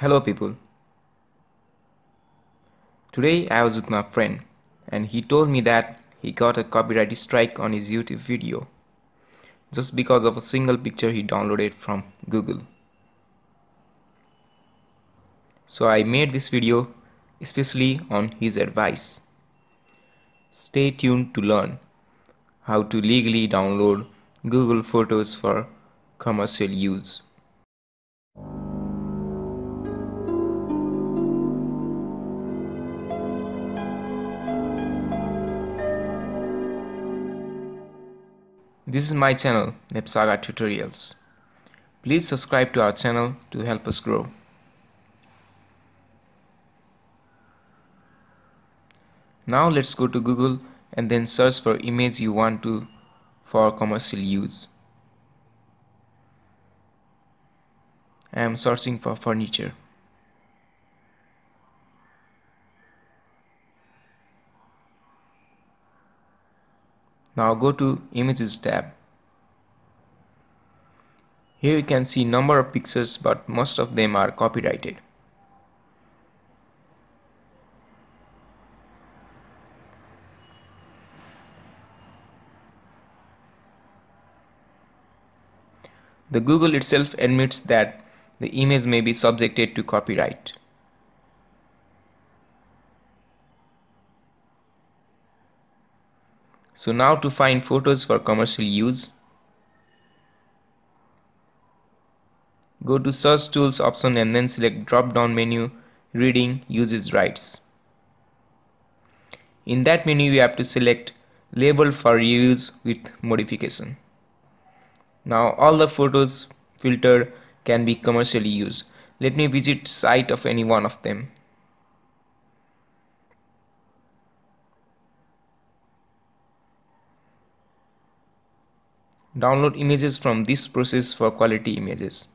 Hello people. Today I was with my friend and he told me that he got a copyright strike on his YouTube video just because of a single picture he downloaded from Google. So I made this video especially on his advice. Stay tuned to learn how to legally download Google Photos for commercial use. This is my channel NepaSaga Tutorials. Please subscribe to our channel to help us grow. Now let's go to Google and then search for image you want to for commercial use. I am searching for furniture. Now go to images tab. Here you can see number of pictures but most of them are copyrighted. The Google itself admits that the image may be subjected to copyright. So now to find photos for commercial use, go to search tools option and then select drop down menu reading uses rights. In that menu you have to select label for use with modification. Now all the photos filtered can be commercially used. Let me visit site of any one of them. Download images from this process for quality images.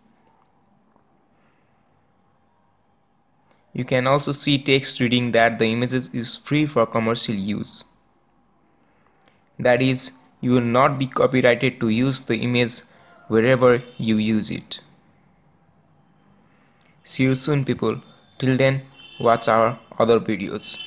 You can also see text reading that the images is free for commercial use. That is, you will not be copyrighted to use the image wherever you use it. See you soon people. Till then, watch our other videos.